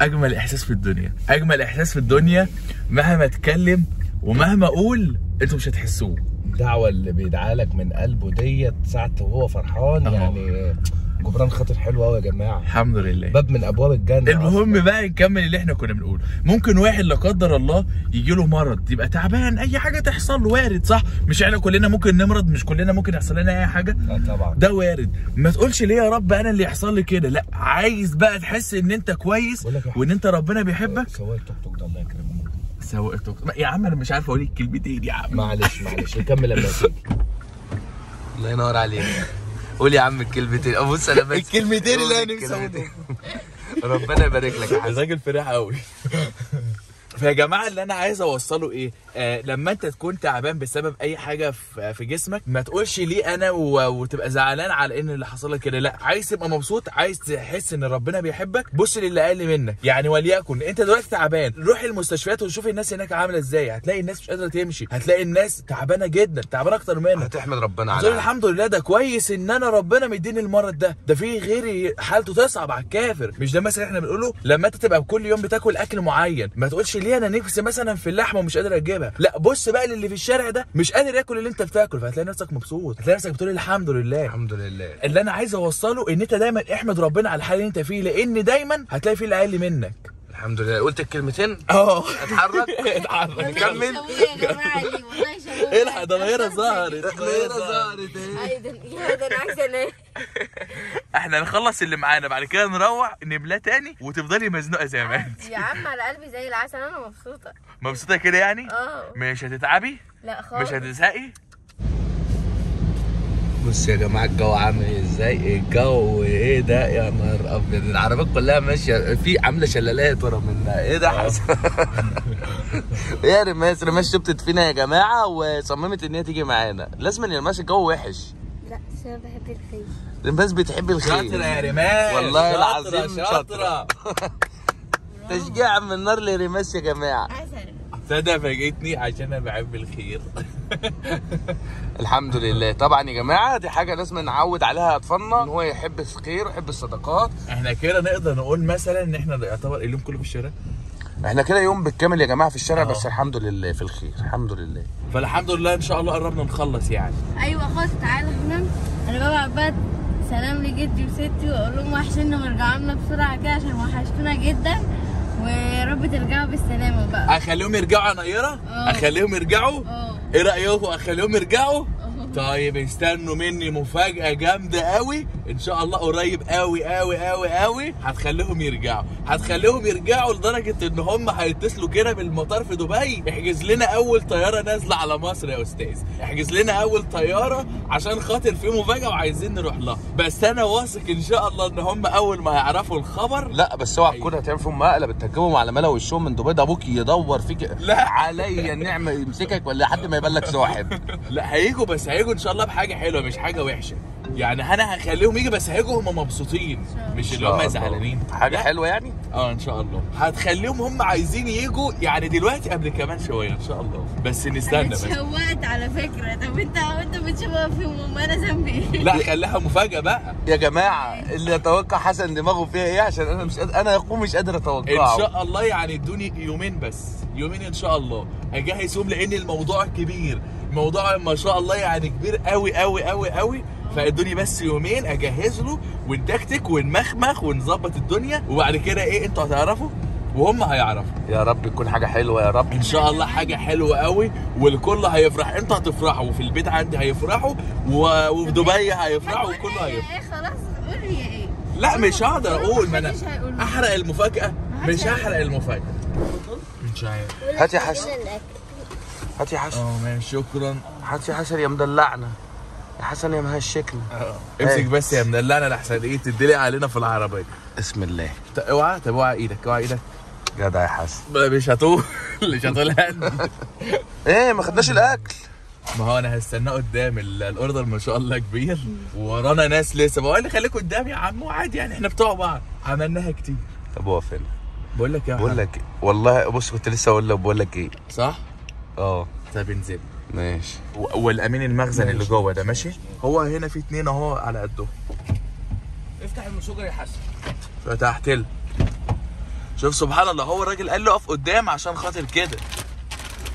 أجمل إحساس في الدنيا أجمل إحساس في الدنيا مهما اتكلم ومهما أقول أنتوا مش هتحسوه الدعوة اللي بيدعى لك من قلبه ديت ساعة وهو فرحان أهو. يعني جبران خاطر حلو قوي يا جماعة. الحمد لله. باب من أبواب الجنة. المهم أصلاً. بقى نكمل اللي إحنا كنا بنقوله. ممكن واحد لا قدر الله يجي له مرض يبقى تعبان أي حاجة تحصل له وارد صح؟ مش إحنا كلنا ممكن نمرض مش كلنا ممكن يحصل لنا أي حاجة؟ آه طبعا. ده وارد. ما تقولش ليه يا رب أنا اللي يحصل لي كده؟ لا عايز بقى تحس إن أنت كويس وإن أنت ربنا بيحبك؟ سواق التوك توك ده الله يكرمك سواق التوك يا عم أنا مش عارف أقول لك كلمتين يا عم. معلش معلش. نكمل لما تيجي الله ينور عليك. قول يا عم الكلمتين. بص أنا بس الكلمتين اللي أنا نفسي. اقولهم ربنا يبارك لك يا الراجل فرح قوي فيا جماعة اللي أنا عايز أوصله إيه؟ آه لما انت تكون تعبان بسبب اي حاجة في, في جسمك ما تقولش ليه أنا. وتبقى زعلان على ان اللي حصل لك كده. لا عايز تبقى مبسوط عايز تحس ان ربنا بيحبك بص للي أقل منك. يعني وليكن انت دلوقتي تعبان روح المستشفيات وشوف الناس هناك عاملة إزاي. هتلاقي الناس مش قادرة تمشي هتلاقي الناس تعبانة جدا تعبانة أكتر منك. هتحمد ربنا تقول على الحمد لله ده كويس إن أنا ربنا مديني المرض ده. ده في غيري حالته تصعب على الكافر. مش ده مثلا إحنا بنقوله؟ لما أنت تبقى كل يوم بتاكل أكل معين ما تقولش ليه أنا نفسي مثلا في اللحمة ومش قادر أجيبها. لا بص بقى للي في الشارع ده مش قادر ياكل اللي انت بتاكله فهتلاقي نفسك مبسوط هتلاقي نفسك بتقول الحمد لله. الحمد لله. اللي أنا عايز أوصله إن أنت دايما احمد ربنا على الحال اللي أنت فيه لأن دايما هتلاقي فيه الاقل منك. الحمد لله. قلت الكلمتين؟ آه. اتحرك؟ اتحرك. كمل يا جماعة دي والله شابوه الحق ده الغيره ظهرت الغيره ظهرت. أي ده يا ده أنا عايزه إحنا نخلص اللي معانا بعد كده نروح نملاه تاني وتفضلي مزنوقة زي ما انت. يا عم على قلبي زي العسل أنا مبسوطة. مبسوطة كده يعني؟ آه. مش هتتعبي؟ لا خالص. مش هتزهقي؟ بص يا جماعة الجو عامل إزاي؟ الجو إيه ده؟ يا نهار أبيض! العربيات كلها ماشية في عاملة شلالات ورا منها. إيه ده؟ حسن يا رماس رماس شبطت فينا يا جماعة وصممت إن هي تيجي معانا. لازم يا رماس الجو وحش. لا بس أنا بحب الخيل. رماس بتحب الخير شاطرة يا ريماس والله شاطرة، العظيم شاطرة. تشجيع من النار لرماس يا جماعة. تصدق فاجئتني عشان أنا بحب الخير. الحمد لله. طبعا يا جماعة دي حاجة لازم نعود عليها أطفالنا إن هو يحب الخير ويحب الصدقات. إحنا كده نقدر نقول مثلا إن إحنا يعتبر اليوم كله في الشارع؟ إحنا كده يوم بالكامل يا جماعة في الشارع آه. بس الحمد لله في الخير. الحمد لله. فالحمد لله إن شاء الله قربنا نخلص يعني. أيوه خلاص تعالى هنا. أنا ببعت بقى سلام لجدي وستي وأقول لهم وحشنا وارجعوا لنا بسرعة كده عشان وحشتونا جدا. ويا رب ترجعوا بالسلامة بقى أخليهم يرجعوا يا نيرة؟ آه. أخليهم يرجعوا؟ آه. إيه رأيكم؟ أخليهم يرجعوا؟ آه. طيب استنوا مني مفاجأة جامدة قوي. إن شاء الله قريب قوي قوي قوي قوي هتخليهم يرجعوا. هتخليهم يرجعوا لدرجة إن هم هيتصلوا كده بالمطار في دبي. احجز لنا أول طيارة نازلة على مصر يا أستاذ. احجز لنا أول طيارة عشان خاطر في مفاجأة وعايزين نروح لها. بس أنا واثق إن شاء الله إن هم أول ما يعرفوا الخبر لا بس اوعى تكون هتعمل فيهم مقلب. تركبهم على ملأ وشهم من دبي. ده أبوك يدور فيك لا. عليا النعمة يمسكك ولا حد ما يبان لك صاحب. لا هيجوا بس هيجوا إن شاء الله بحاجة حلوة مش حاجة وحشة. يعني أنا هخليهم يجي بس هيجوا هم مبسوطين مش اللي هم زعلانين. حاجة حلوة يعني؟ آه إن شاء الله. هتخليهم هم عايزين يجوا يعني دلوقتي قبل كمان شوية إن شاء الله. بس نستنى بس. اتشوقت على فكرة. طب انت أنت بتشوق فيهم امال أنا ذنبي إيه؟ لا خليها مفاجأة بقى. يا جماعة اللي يتوقع حسن دماغه فيها إيه؟ عشان أنا مش قادر أنا أقوم مش قادر إن اتوقعه شاء الله يعني ادوني يومين بس. يومين إن شاء الله. اجهزهم لأن الموضوع كبير. الموضوع ما شاء الله يعني كبير قوي قوي قوي قوي فادوني بس يومين اجهز له ونتكتك ونمخمخ ونظبط الدنيا وبعد كده إيه أنتوا هتعرفوا وهم هيعرفوا. يا رب يكون حاجة حلوة يا رب. ان شاء الله حاجة حلوة قوي والكل هيفرح. أنتوا هتفرحوا وفي البيت عندي هيفرحوا و- وفي دبي هيفرحوا وكله هي هيفرح. إيه خلاص قول هي إيه. لا مش هقدر أقول ما أنا. أحرق المفاجأة. مش هحرق المفاجأة. مش عارف. هات يا حسن. هات يا حسن. آه ماشي شكرا. هات يا حسن يا مدلعنا. حسن يا مهشكنا امسك بس يا مدلعنا لحسن إيه تدلق علينا في العربية. بسم الله. أوعى طب أوعى إيدك أوعى إيدك. جدع يا حسن. مش هتقول مش هتقول إيه ما خدناش الأكل. ما هو أنا هستناه قدام ال- الأوردر ما شاء الله كبير. وورانا ناس لسه. بقول لي خليك قدام يا عم وعادي يعني إحنا بتوع بعض. عملناها كتير. طب هو فين بقول لك يا بقول. لك؟ والله بص كنت لسه أقول لك بقول لك إيه؟ صح؟ آه. طب انزل. ماشي. والأمين المخزن اللي جوه ده ماشي؟ هو هنا في اتنين اهو على قده. افتح المسوجة يا حسن. فتحت له. شوف سبحان الله هو الراجل قال له اقف قدام عشان خاطر كده.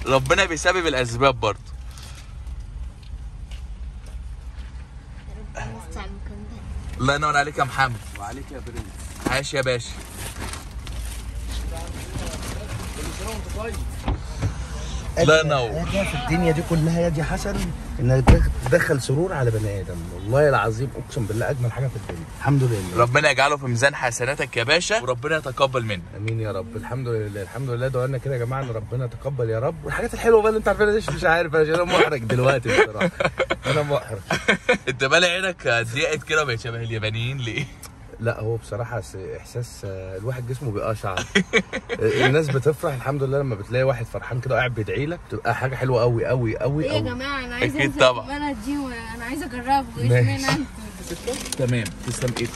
ربنا بيسبب الأسباب برضه. الله ينور عليك يا محمد. وعليك يا برنس. عاش يا باشا. الله ينور حاجة في الدنيا دي كلها يا دي حسن إنك تدخل سرور على بني آدم. والله العظيم أقسم بالله أجمل حاجة في الدنيا. الحمد لله. ربنا يجعله في ميزان حسناتك يا باشا وربنا يتقبل منك. آمين يا رب. الحمد لله الحمد لله. دعانا كده يا جماعة إن ربنا يتقبل يا رب. والحاجات الحلوة بقى اللي أنت عارفينها دي مش عارف أنا محرج دلوقتي بصراحة. أنا محرج. أنت بالي عينك؟ ضيقت كده وبقت شبه اليابانيين ليه؟ لا هو بصراحة إحساس آه، الواحد جسمه بيقشعر الناس بتفرح الحمد لله لما بتلاقي واحد فرحان كده وقاعد بيدعي لك تبقى حاجة حلوة قوي قوي قوي إيه يا جماعة؟ أنا عايزة أكيد أنزل طبعا. البلد دي وأنا عايزة أجربه. إيش ماشي. معنى تمام. تسلم إيدك.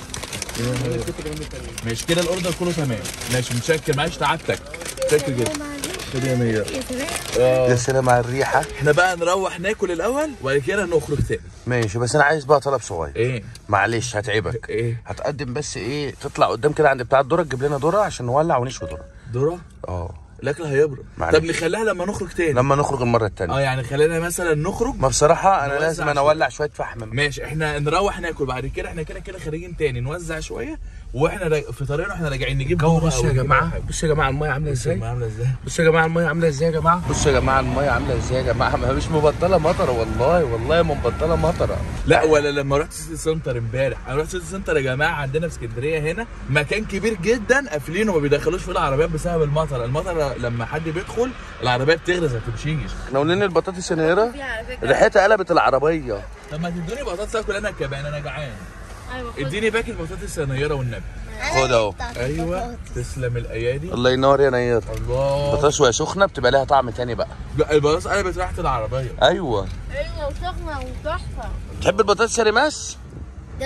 ماشي كده الأوردر كله تمام. ماشي متشكر. معلش تعبتك. متشكر جدا. يا سلام. يا سلام على الريحة. إحنا بقى نروح ناكل الأول وبعد كده نخرج تاني. ماشي بس أنا عايز بقى طلب صغير. إيه؟ معلش هتعبك. إيه؟ هتقدم بس إيه تطلع قدام كده عند بتاع الذرة تجيب لنا ذرة عشان نولع ونشوي ذرة. ذرة؟ آه. الأكل هيبرد. معلش. طب نخليها لما نخرج تاني. لما نخرج المرة الثانية آه يعني خلينا مثلا نخرج. ما بصراحة أنا لازم. أنا أولع شوية فحم. ماشي إحنا نروح ناكل. بعد كده إحنا كده كده خارجين تاني. نوزع شوية. وإحنا في طريقنا إحنا راجعين نجيب جو ذرة بص أو يا جماعة أي حاجة. بص يا جماعة المية عاملة إزاي؟ عاملة إزاي؟ بص يا جماعة المية عاملة إزاي يا جماعة؟ بص يا جماعة المية عاملة إزاي يا جماعة؟ ما مش مبطلة مطرة والله والله ما مبطلة مطرة. لا ولا لما رحت سيتي سنتر امبارح. أنا رحت سيتي سنتر يا جماعة عندنا في اسكندرية هنا مكان كبير جدا قافلينه وما بيدخلوش فيه العربيات بسبب المطر المطر لما حد بيدخل العربية بتغرز ما بتمشيش. إحنا قلنا البطاطس فكرة. ريحتها قلبت العربية. طب ما تدوني بطاطس آكل أنا كمان أنا جعان. أيوه. اديني باكت بطاطس صينيه والنبي خد أهو. أيوه تسلم الأيادي. الله ينور يا نير الله. بطاطس وهي سخنة بتبقى لها طعم تاني بقى. لا البطاطس قلبت ريحه العربية. أيوه. أيوه وسخنة وتحفة. تحب البطاطس يا ريماس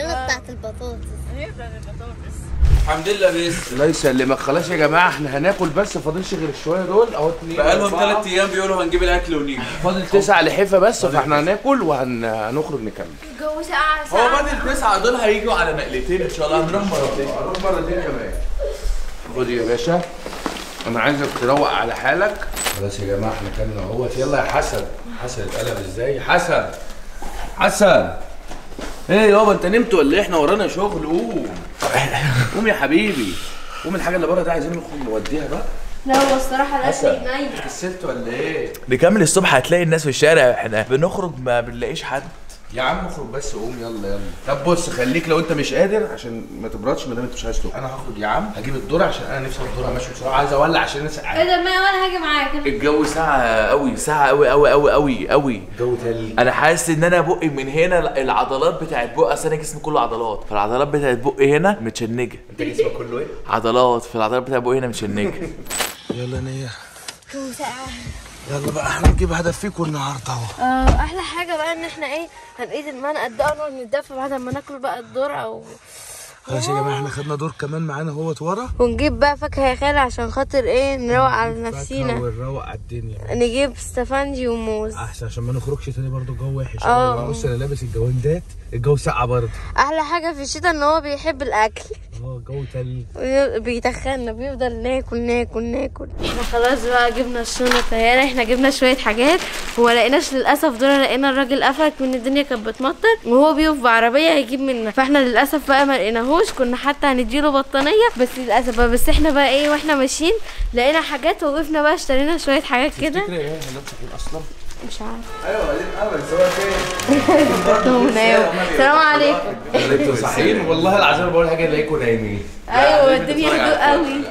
بتاعت البطاطس. هي بتاعت البطاطس الحمد لله بس الله يسلمك خلاص يا جماعة إحنا هناكل بس فاضلش غير الشوية دول. أهو اتنين بقالهم. ثلاث أيام بيقولوا هنجيب الأكل ونيجي. فاضل تسع لحفه بس فاحنا هناكل وهنخرج نكمل. الجو ساقع هو بعد التسعه دول هيجوا على مقلتين إن شاء الله. هنروح مرتين. هنروح مرتين كمان. خد يا باشا. أنا عايزك تروق على حالك. خلاص يا جماعة إحنا كلنا أهوت. يلا يا حسن. حسن اتقلب إزاي؟ حسن. حسن. إيه يابا انت نمت ولا إيه؟ إحنا ورانا شغل قوم. قوم يا حبيبي. قوم الحاجة اللي بره دي عايزين نخرج نوديها بقى. لا هو الصراحة حسن. الاكل نايم كسلت ولا إيه؟ نكمل الصبح هتلاقي الناس في الشارع إحنا بنخرج ما بنلاقيش حد. يا عم اخرج بس قوم يلا يلا. طب بص خليك لو انت مش قادر عشان ما تبردش ما دام انت مش عايز تخرج. أنا هخرج يا عم. هجيب الذره عشان أنا نفسي الذره ماشي بسرعة. عايز اولع عشان الناس إيه ده ما وأنا هاجي معاك. الجو ساعة قوي ساعة قوي قوي قوي قوي قوي. الجو تلج. أنا حاسس ان أنا بقي من هنا العضلات بتاعت بقي. اصل أنا جسمي كله عضلات. فالعضلات بتاعت بقي هنا متشنجة. انت جسمك كله إيه؟ عضلات. في العضلات بتاعت بقي هنا متشنجة. يلا نية. الجو ساقع. يلا بقى إحنا نجيب هدف فيكم النهارده اهو. آه أحلى حاجة بقى ان إحنا إيه هنقيد المنقد ده ونقعد ندفى بعد ما ناكل بقى الذره أو خلاص يا جماعة إحنا خدنا دور كمان معانا هو ورا. ونجيب بقى فاكهة يا خالة عشان خاطر إيه نروق على نفسينا. ونروق على الدنيا. نجيب استفندي وموز. احسن عشان ما نخرجش تاني برضو الجو وحش. آه. أوي. بص أنا لابس الجواندات الجو ساقع برضه. أحلى حاجة في الشتاء ان هو بيحب الاكل. بيتخنى بيفضل ناكل ناكل ناكل. إحنا خلاص بقى جبنا الشنطة تيارة إحنا جبنا شوية حاجات وما لقيناش للأسف دول لقينا الراجل قفلت من الدنيا كانت بتمطر وهو بيقف بعربية هيجيب منا فاحنا للأسف بقى ما لقيناهوش كنا حتى هنديله بطانية بس للأسف بقى بس إحنا بقى إيه وإحنا ماشيين لقينا حاجات ووقفنا بقى اشترينا شوية حاجات كده. أصلا مش عارفة أيوه آه بس هو فين. السلام عليكم. أنتوا صاحيين والله العظيم بقول حاجة الاقيكم نايمين. أيوه الدنيا هدوء قوي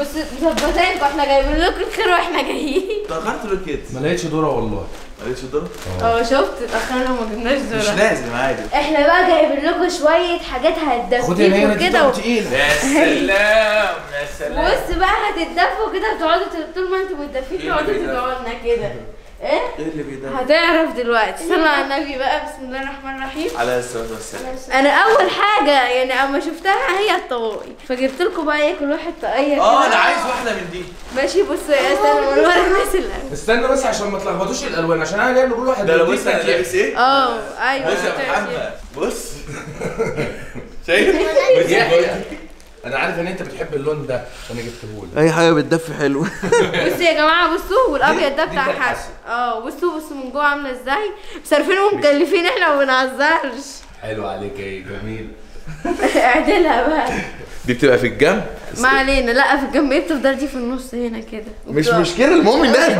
بص مظبطينكم إحنا جايبين لكم الخير وإحنا جايين. اتأخرت ليه كده؟ ما لقيتش دورة والله. ما لقيتش الدور؟ آه شفت. اتأخرنا وما جبناش مش دول لازم عادي. إحنا بقى جايبين لكم شوية حاجات هتدفيكوا كده. و... يا سلام يا سلام. بص بقى هتتدفوا كده وتقعدوا طول ما أنتوا متدفين تقعدوا تدعوا لنا كده. إيه؟ إيه اللي بيدافع؟ هتعرف دلوقتي. صلوا على النبي بقى. بسم الله الرحمن الرحيم. عليه الصلاة والسلام. أنا أول حاجة يعني أما شفتها هي الطواقي فجبت لكم بقى إيه؟ كل واحد طاقية كده. آه أنا عايز واحدة من دي. ماشي بصوا يا استنى ونوري الناس اللي استنى بس عشان ما تلخبطوش الألوان عشان أنا جايب لكل واحد ده لو بص ترتيب. لابس إيه؟ آه أيوه بص يا محمد. بص. شايف؟ أنا عارف ان انت بتحب اللون ده فانا جبته لك أي حاجة بتدفي حلو. بصوا يا جماعة بصوا والأبيض ده دي بتاع حسن. آه بصوا بصوا من جوه عاملة إزاي. صارفين ومكلفين إحنا ما بنهزرش حلو عليك يا جميل. اعدلها بقى. دي بتبقى في الجنب؟ ما علينا. لا في الجنب. إيه بتفضل دي في النص هنا كده؟ مش. مشكلة المهم إنها ما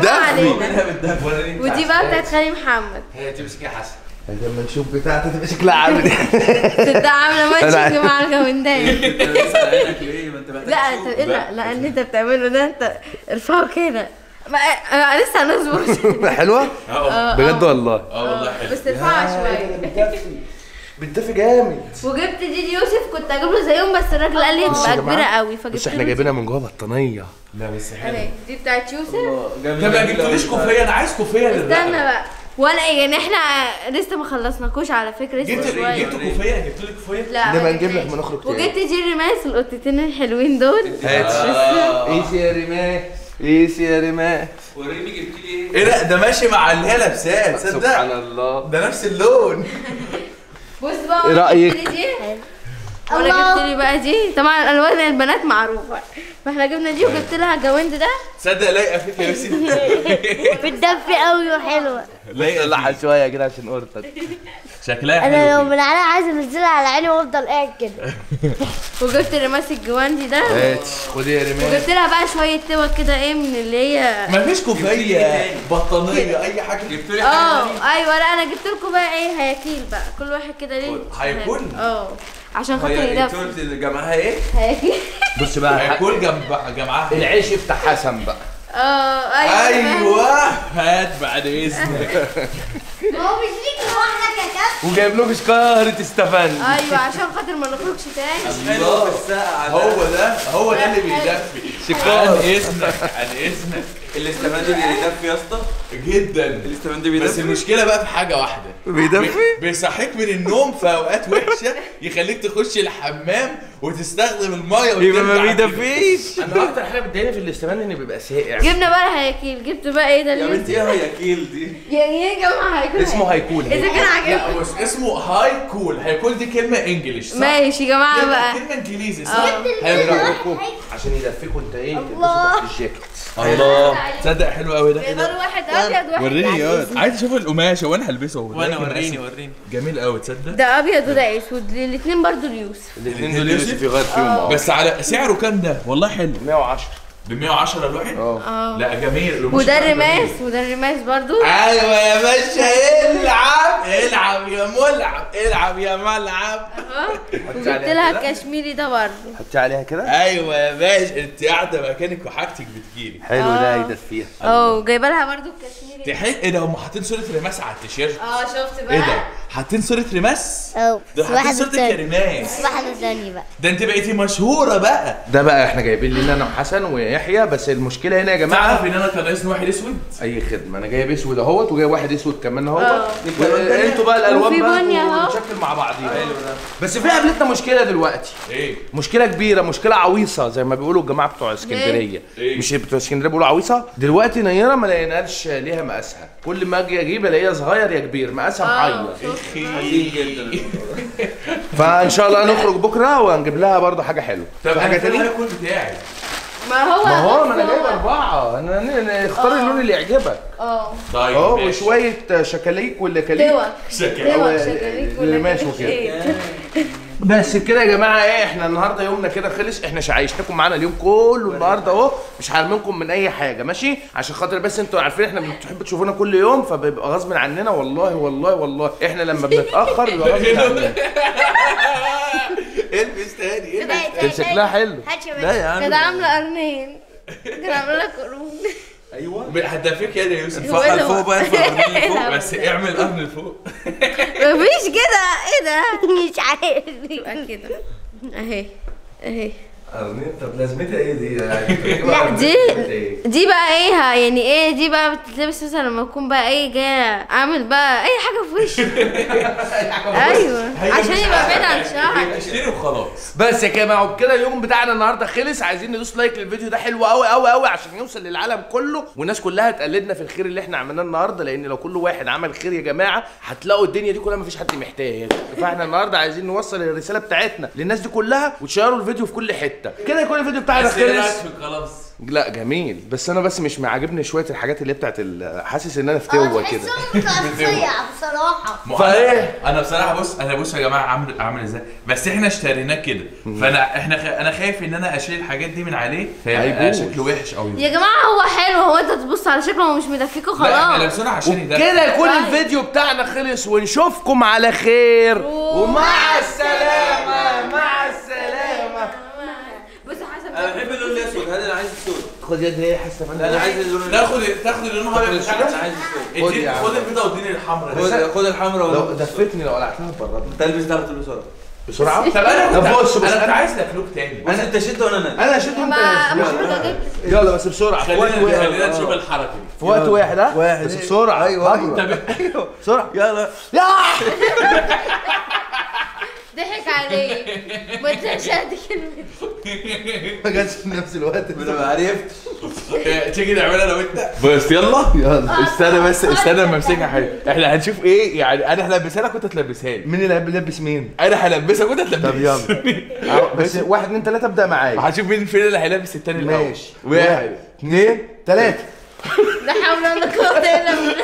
تدفي. ودي بقى بتاعت خالي محمد. هي تمسك يا حسن. لما نشوف بتاعتي تبقى شكلها عامل تصدق عامله ماتشنج مع الجوندان ليه ما انت لا انت إيه لا لا اللي انت بتعمله ده انت ارفعه كده ما أنا لسه هنظبط حلوة آه، بجد آه. والله آه والله حلو بس ارفعها شوية بتدفي جامد وجبت دي يوسف كنت أجيب له زيهم بس الراجل قال لي تبقى كبيره قوي فجبت بص إحنا جايبينها من جوه بطانيه لا بس حلو دي بتاعت يوسف طب ما جبتوليش كوفية أنا عايز كوفية استنى بقى وأنا يعني إحنا لسه ما خلصناش على فكرة جبت لسه شوية. جبت كوفية جبت لك كوفية لا نبقى ما نجيب لك. ما نخرج تاني وجبت جيري ماس القطتين الحلوين دول. إيش يا رماه إيش يا رماه وريني جبت لي إيه. إيه ده ده ماشي مع اللي هي لابساه تصدق؟ سبحان الله. ده نفس اللون. بص بقى إيه وأنا وأنا جبت لي بقى دي؟ طبعا الوان البنات معروفة. فاحنا جبنا دي وجبت لها الجواند ده. تصدق لايقة فيك يا يوسف. بتدفي قوي وحلوة. لايقة لحق شوية كده عشان قرطك شكلها أنا لو حلو من عليها عايزة أنزلها على عيني وأفضل قاعد كده. وجبت رماس الجواندي ده. خدي يا رماه وجبت لها بقى شوية توك كده إيه من اللي هي مفيش كوفية بطانية أي حاجة. جبت لي آه أيوه لا أنا جبت لكم بقى إيه هياكيل بقى. كل واحد كده ليه هيكون؟ آه. عشان خاطر يدفي جمعها إيه؟ هياكيل بص بقى هيكون جنب جمعها. العيش يفتح حسن بقى. آه أيوه أيوه هات بعد إذنك. ما هو مش ليك لوحدك يا كابتن وجايب لكم شكارة استفند أيوه عشان خاطر ما نخرجش تاني. هو ده هو ده اللي بيدفي. عن إذنك عن إذنك. الاستفندي بيدفي يا اسطى؟ جدا. بس بيدفي المشكلة بقى في حاجة واحدة. بيدفي؟ بي- بيصحيك من النوم في أوقات وحشة يخليك تخش الحمام وتستخدم المايه يبقى ما. بيدفيش أنا أكتر حاجة بتضايقني في الاستفند ان بيبقى ساقع. جبنا بقى هياكيل جبت بقى إيه ده؟ يا بنتي إيه هي كيل دي؟ يعني إيه يا جماعة هيكون اسمه هيكول. إذا كان عاجبكم. لا بص اسمه هاي كول. هيكون دي كلمة English صح؟ ماشي يا جماعة بقى. كلمة إنجليزي صح؟ رايكم عشان يدفيكوا أنت إيه؟ تلبسوا تحت الجاكيت. الله. تصدق حلو قوي ده. واحد أبيض واحد وريني أسود. يا عايز أشوف القماشة وأنا هلبسه وأنا وريني وريني. جميل قوي تصدق؟ ده أبيض وده أسود الاثنين برضو ليوسف. الاثنين دول يوسف يغير فيهم آه. بس على سعره كام ده؟ والله حلو. 110 ب 110 الواحد آه. لا جميل. وده الرماس. وده الرماس برضو؟ أيوه يا باشا العب العب يا ملعب العب يا ملعب. آه وجبت لها الكشميري ده برضو. حطي عليها كده. أيوه يا باشا انت قاعدة مكانك وحاجتك بتجيلي حلو ده يدفيها آه وجايبة لها برضو الكشميري تحس إيه ده هم حاطين صورة رماس على التيشيرت؟ آه شفت بقى إيه ده؟ حاطين صورة ريماس آه ده حاطين واحدة صورة بس واحدة تانية بقى. ده انت بقيتي مشهورة بقى. ده بقى إحنا جايبين لنا أنا وحسن ويحيى بس المشكلة هنا يا جماعة تعرف ان أنا كان ناقصني واحد اسود؟ أي خدمة. أنا جايب اسود أهوت وجايب واحد اسود كمان أهوت. آه. أنتوا بقى الألوان بقى. ونشكل مع بعضينا بس في قابلتنا مشكلة دلوقتي. إيه؟ مشكلة كبيرة مشكلة عويصة زي ما بيقولوا الجماعة بتوع اسكندرية. إيه؟ مش بتوع اسكندرية بيقولوا عويصة؟ دلوقتي نيره ما لقيناش ليها مقاسها. كل ما أجي أجيب ألاقيها صغير يا كبير مقاسها محير حزين جدا. فإن شاء الله هنخرج بكرة وهنجيب لها برضه حاجة حلوة. طب حاجة حاجة تاني تاني الكود بتاعي. ما هو ما هو ما أنا جايب أربعة. أنا اختار اللون اللي يعجبك. آه. طيب آه ماشي. وشوية شكاليك ولا كليك شكلك ولا القماش كده. وكده. إيه. بس كده يا جماعة إيه إحنا النهارده يومنا كده خلص. إحنا عايشتكم معانا اليوم كله النهارده أهو. مش هرميكم من أي حاجة ماشي؟ عشان خاطر بس أنتوا عارفين إحنا بتحبوا تشوفونا كل يوم فبيبقى غصب عننا والله والله والله. إحنا لما بنتأخر بيبقى غصب عننا. البس تاني كده البس كان شكلها حلو. لا يا عم. كانت عاملة قرنين. كانت عاملة لك قرون. هدافيك يا يوسف فقط فوق بقى لفوق بس اعمل قرن لفوق مفيش كده. إيه ده؟ مش عارف. يبقى كده. أهي أهي. طب لازمتها إيه دي؟ لا دي دي بقى إيه يعني إيه دي بقى بتتلبس مثلا لما اكون بقى إيه جاية أعمل بقى أي حاجة في وشي. أيوه عشان يبقى بعيد عن شعرك. اشتري وخلاص. بس يا جماعة وبكده اليوم بتاعنا النهارده خلص. عايزين ندوس لايك للفيديو ده حلو قوي قوي قوي عشان يوصل للعالم كله. والناس كلها تقلدنا في الخير اللي إحنا عملناه النهارده لأن لو كل واحد عمل خير يا جماعة هتلاقوا الدنيا دي كلها مفيش حد محتاج فاحنا النهارده عايزين نوصل الرسالة بتاعتنا للناس دي كلها وتشيروا الفيديو في كل حتة. كده يكون الفيديو بتاعنا خلص. في خلاص. لا جميل. بس أنا بس مش عاجبني شوية الحاجات اللي هي بتاعت حاسس إن أنا فتوه كده. فإيه؟ أنا بصراحة بص أنا بص يا جماعة عامل عامل إزاي؟ بس إحنا اشتريناه كده. فانا إحنا خ... أنا خايف إن أنا أشيل الحاجات دي من عليه فيبقى. شكله وحش قوي يا جماعة هو حلو. هو أنت تبص على شكله هو مش مدفيكوا لا إحنا خلاص لابسينه عشان ده كده يكون طيب. الفيديو بتاعنا خلص ونشوفكم على خير. ومع السلامة مع السلامة بص حسب أنا بحب اللون الاسود هذا أنا عايز السود خد يد إيه حاسة لا أنا عايز اللون الاسود تاخد تاخد اللون الابيض أنا خد. خد البيضة واديني الحمراء خد خد الحمراء لو دفتني لو قلعتها بره. تلبس ده طول بسرعة؟ بسرعة طب أنا طب بص بص. أنا أنا عايز لفلوك تاني. بص أنت شد وأنا نازل أنا شد ما انت مش متجيب يلا. بس في وقت خلينا واحد. خلينا نشوف الحركة دي. في وقت واحد ها؟ واحد. بس بسرعة. أيوة، أيوه. طب بسرعة. يلا. يا! ضحك عليك ما تنساش هدي كلمة. ما جاتش في نفس الوقت. أنا ما عرفتش تيجي نعملها أنا وأنت. بس يلا. يلا. استنى بس استنى اما أمسكها حاجة. إحنا هنشوف إيه؟ يعني أنا هلبسها لك وأنت تلبسها لي. مين اللي بيلبس مين؟ أنا هلبسك وأنت تلبسها طب يلا. بس واحد اتنين تلاتة ابدأ معايا. هنشوف مين فين اللي هيلبس التاني الأول. ماشي. واحد. اتنين تلاتة. لا حول ولا قوة إلا بالله.